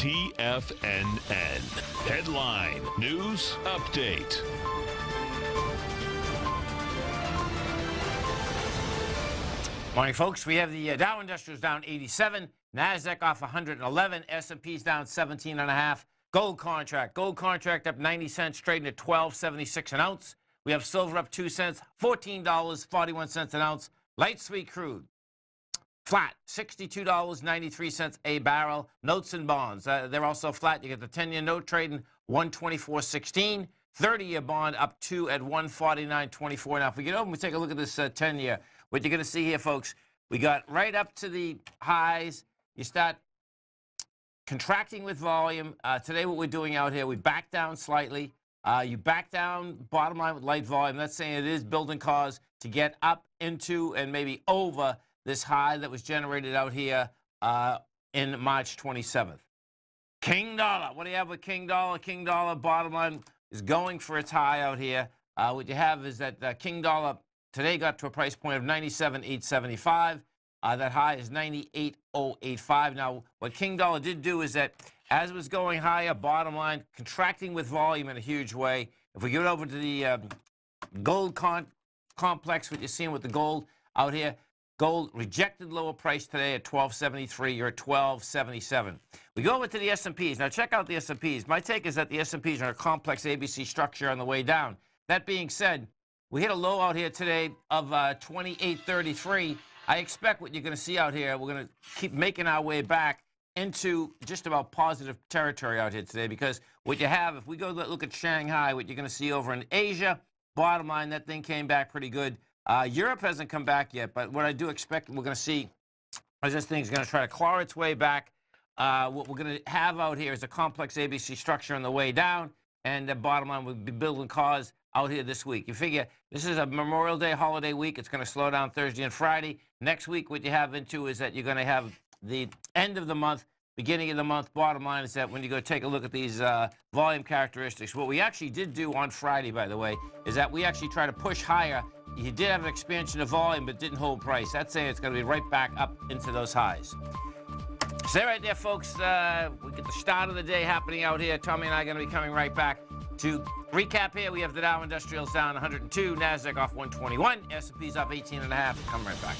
TFNN. Headline News Update. Morning, folks. We have the uh, Dow Industrials down 87, Nasdaq off 111, S&P's down 17 and a half. Gold contract, gold contract up 90 cents, trading at 12.76 an ounce. We have silver up 2 cents, $14.41 an ounce. Light sweet crude, flat, $62.93 a barrel. Notes and bonds, uh, they're also flat. You get the 10-year note trading 124.16. 30-year bond up 2 at 149.24. Now, if we get over we take a look at this 10-year, uh, what you're going to see here, folks, we got right up to the highs. You start contracting with volume. Uh, today, what we're doing out here, we back down slightly. Uh, you back down bottom line with light volume. That's saying it is building cause to get up into and maybe over this high that was generated out here uh, in March 27th. King Dollar. What do you have with King Dollar? King Dollar bottom line is going for its high out here. Uh, what you have is that uh, King Dollar today got to a price point of 97,875. Uh, that high is 98,085. Now, what King Dollar did do is that as it was going higher, bottom line, contracting with volume in a huge way. If we get over to the um, gold con complex, what you're seeing with the gold out here, gold rejected lower price today at 1273. You're at 1277. We go over to the S&Ps. Now, check out the S&Ps. My take is that the S&Ps are a complex ABC structure on the way down. That being said, we hit a low out here today of uh, 2833. I expect what you're going to see out here, we're going to keep making our way back into just about positive territory out here today because what you have, if we go look at Shanghai, what you're going to see over in Asia, bottom line, that thing came back pretty good. Uh, Europe hasn't come back yet, but what I do expect we're going to see is this thing's going to try to claw its way back. Uh, what we're going to have out here is a complex ABC structure on the way down, and the bottom line will be building cause out here this week. You figure this is a Memorial Day holiday week. It's going to slow down Thursday and Friday. Next week, what you have into is that you're going to have the end of the month, beginning of the month. Bottom line is that when you go take a look at these uh, volume characteristics, what we actually did do on Friday, by the way, is that we actually try to push higher. You did have an expansion of volume, but didn't hold price. That's saying it's going to be right back up into those highs. Stay right there, folks, uh, we get the start of the day happening out here. Tommy and I are going to be coming right back to recap here. We have the Dow Industrials down 102, NASDAQ off 121, S&P's up 18 and a half. Come right back.